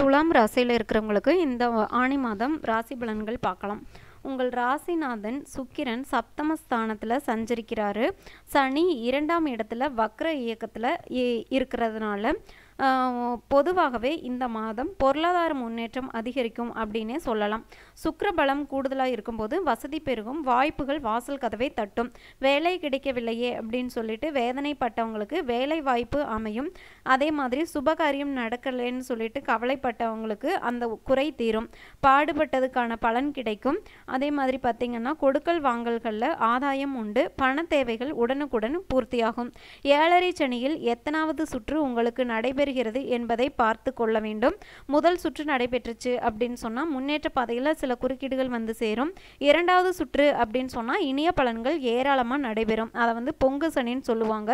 துலாம் ராசியில் இருக்கிறவங்களுக்கு இந்த ஆணி மாதம் ராசி பலன்கள் பார்க்கலாம். உங்கள் ராசிநாதன் சுக்கிரன் சப்தமஸ்தானத்தில் சஞ்சரிக்கிறாரு. சனி இரண்டாம் இடத்துல வக்ர இயக்கத்தில் இருக்கிறதுனால பொதுவாகவே இந்த மாதம் பொருளாதார முன்னேற்றம் அதிகரிக்கும் அப்படின்னே சொல்லலாம். சுக்கரபலம் கூடுதலாக இருக்கும்போது வசதி பெருகும் வாய்ப்புகள் வாசல் கதவை தட்டும். வேலை கிடைக்கவில்லையே அப்படின்னு சொல்லிட்டு வேதனைப்பட்டவங்களுக்கு வேலை வாய்ப்பு அமையும். அதே மாதிரி சுபகாரியம் நடக்கலைன்னு சொல்லிட்டு கவலைப்பட்டவங்களுக்கு அந்த குறை தீரும். பாடுபட்டதுக்கான பலன் கிடைக்கும். அதே மாதிரி பார்த்திங்கன்னா கொடுக்கல் வாங்கல்களில் ஆதாயம் உண்டு. பண தேவைகள் உடனுக்குடன் பூர்த்தியாகும். ஏழரை சனியில் எத்தனாவது சுற்று உங்களுக்கு நடைபெறுகிறது என்பதை பார்த்து கொள்ள வேண்டும். முதல் சுற்று நடைபெற்றுச்சு அப்படின்னு சொன்னால் முன்னேற்ற பாதையில் சில குறுக்கீடுகள் வந்து சேரும். இரண்டாவது சுற்று அப்படின்னு சொன்னால் இனிய பலன்கள் ஏராளமாக நடைபெறும். அதை வந்து பொங்கு சனின்னு சொல்லுவாங்க.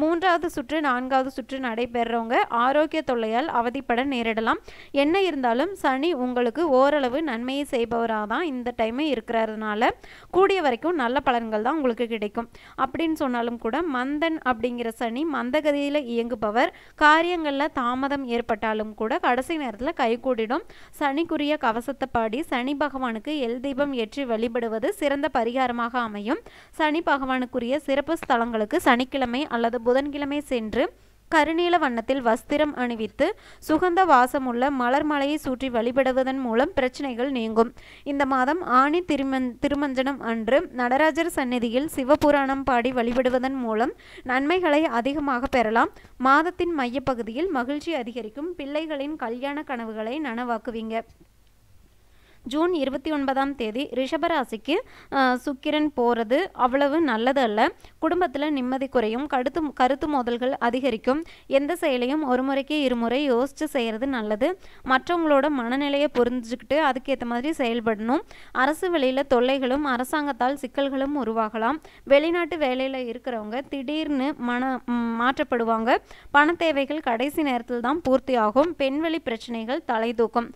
மூன்றாவது சுற்று நான்காவது சுற்று நடைபெறவங்க ஆரோக்கிய தொல்லையால் அவதிப்பட நேரிடலாம். என்ன இருந்தாலும் சனி உங்களுக்கு ஓரளவு நன்மையை செய்பவராக தான் இந்த டைமே இருக்கிறதுனால கூடிய வரைக்கும் நல்ல பலன்கள் தான் உங்களுக்கு கிடைக்கும். அப்படின்னு சொன்னாலும் கூட மந்தன் அப்படிங்கிற சனி மந்தகதியில் இயங்குபவர். காரியங்கள் காரியங்களில் தாமதம் ஏற்பட்டாலும் கூட கடைசி நேரத்தில் கைகூடிடும் சனிக்குரிய கவசத்தை பாடி சனி பகவானுக்கு எல் தீபம் ஏற்றி வழிபடுவது சிறந்த பரிகாரமாக அமையும். சனி பகவானுக்குரிய சிறப்பு ஸ்தலங்களுக்கு சனிக்கிழமை அல்லது புதன்கிழமை சென்று கருநீல வண்ணத்தில் வஸ்திரம் அணிவித்து சுகந்த வாசமுள்ள மலர் மலையை சுற்றி வழிபடுவதன் மூலம் பிரச்சனைகள் நீங்கும். இந்த மாதம் ஆணி திருமன் திருமஞ்சனம் அன்று நடராஜர் சந்நிதியில் சிவபுராணம் பாடி வழிபடுவதன் மூலம் நன்மைகளை அதிகமாக பெறலாம். மாதத்தின் மையப்பகுதியில் மகிழ்ச்சி அதிகரிக்கும். பிள்ளைகளின் கல்யாண கனவுகளை நனவாக்குவீங்க. ஜூன் இருபத்தி ஒன்பதாம் தேதி ரிஷபராசிக்கு சுக்கிரன் போகிறது அவ்வளவு நல்லது அல்ல குடும்பத்தில் நிம்மதி குறையும். கடுத்து கருத்து மோதல்கள் அதிகரிக்கும். எந்த செயலையும் ஒரு முறைக்கு இருமுறை யோசித்து செய்கிறது நல்லது. மற்றவங்களோட மனநிலையை புரிஞ்சுக்கிட்டு அதுக்கேற்ற மாதிரி செயல்படணும். அரசு வெளியில் தொல்லைகளும் அரசாங்கத்தால் சிக்கல்களும் உருவாகலாம். வெளிநாட்டு வேலையில் இருக்கிறவங்க திடீர்னு மன மாற்றப்படுவாங்க. பண தேவைகள் கடைசி நேரத்தில் தான் பூர்த்தியாகும். பெண்வெளி பிரச்சனைகள் தலை தூக்கும்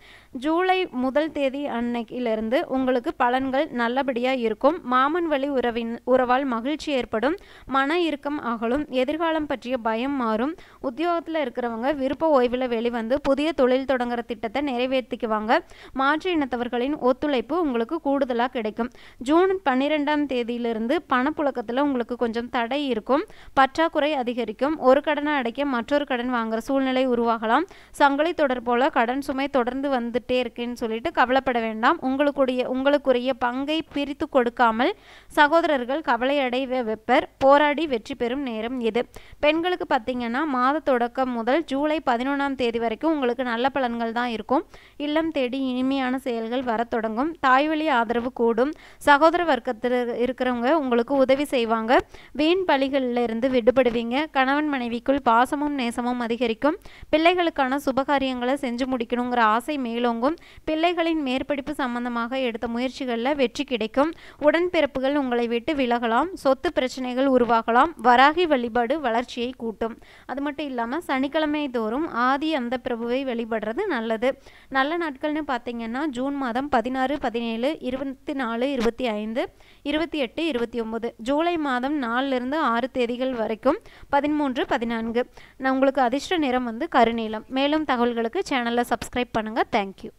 ஜூலை முதல் தேதி அன்னைக்கிலிருந்து உங்களுக்கு பலன்கள் நல்லபடியாக இருக்கும். மாமன் வழி உறவின் உறவால் மகிழ்ச்சி ஏற்படும். மன இறுக்கம் அகலும். எதிர்காலம் பற்றிய பயம் மாறும். உத்தியோகத்தில் இருக்கிறவங்க விருப்ப ஓய்வில் வெளிவந்து புதிய தொழில் தொடங்குற திட்டத்தை நிறைவேற்றிக்குவாங்க. மாற்று இனத்தவர்களின் ஒத்துழைப்பு உங்களுக்கு கூடுதலாக கிடைக்கும். ஜூன் பன்னிரெண்டாம் தேதியிலிருந்து பணப்புழக்கத்தில் உங்களுக்கு கொஞ்சம் தடை இருக்கும். பற்றாக்குறை அதிகரிக்கும். ஒரு கடனை அடைக்க மற்றொரு கடன் வாங்குற சூழ்நிலை உருவாகலாம். சங்கிலி தொடர் போல கடன் சுமை தொடர்ந்து வந்துட்டே இருக்குன்னு சொல்லிட்டு கவலைப்பட வேண்டாம். உங்களுக்குடைய உங்களுக்குரிய பங்கை பிரித்து கொடுக்காமல் சகோதரர்கள் கவலை அடைய வைப்பர். போராடி வெற்றி பெறும் நேரம் இது. பெண்களுக்கு பார்த்தீங்கன்னா மாத தொடக்கம் முதல் ஜூலை பதினொன்றாம் தேதி வரைக்கும் உங்களுக்கு நல்ல பலன்கள் தான் இருக்கும். இல்லம் தேடி இனிமையான செயல்கள் வரத் தொடங்கும். தாய்வழி ஆதரவு கூடும். சகோதர வர்க்கத்தில் இருக்கிறவங்க உங்களுக்கு உதவி செய்வாங்க. வீண் பலிகளில் இருந்து விடுபடுவீங்க. கணவன் மனைவிக்குள் பாசமும் நேசமும் அதிகரிக்கும். பிள்ளைகளுக்கான சுபகாரியங்களை செஞ்சு முடிக்கணுங்கிற ஆசை மேலோங்கும். பிள்ளைகளின் பிடிப்பு சம்பந்தமாக எடுத்த முயற்சிகளில் வெற்றி கிடைக்கும். உடன்பிறப்புகள் உங்களை விட்டு விலகலாம். சொத்து பிரச்சனைகள் உருவாகலாம். வராகி வழிபாடு வளர்ச்சியை கூட்டும். அது மட்டும் இல்லாமல் சனிக்கிழமை தோறும் ஆதி அந்த பிரபுவை வழிபடுறது நல்லது. நல்ல நாட்கள்னு பார்த்தீங்கன்னா ஜூன் மாதம் பதினாறு பதினேழு இருபத்தி நாலு இருபத்தி ஐந்து இருபத்தி எட்டு இருபத்தி ஒம்பது ஜூலை மாதம் நாலுலேருந்து ஆறு தேதிகள் வரைக்கும் பதிமூன்று பதினான்கு. நான் உங்களுக்கு அதிர்ஷ்ட நிறம் வந்து கருநீளம் மேலும் தகவல்களுக்கு சேனலை சப்ஸ்கிரைப் பண்ணுங்கள் தேங்க்யூ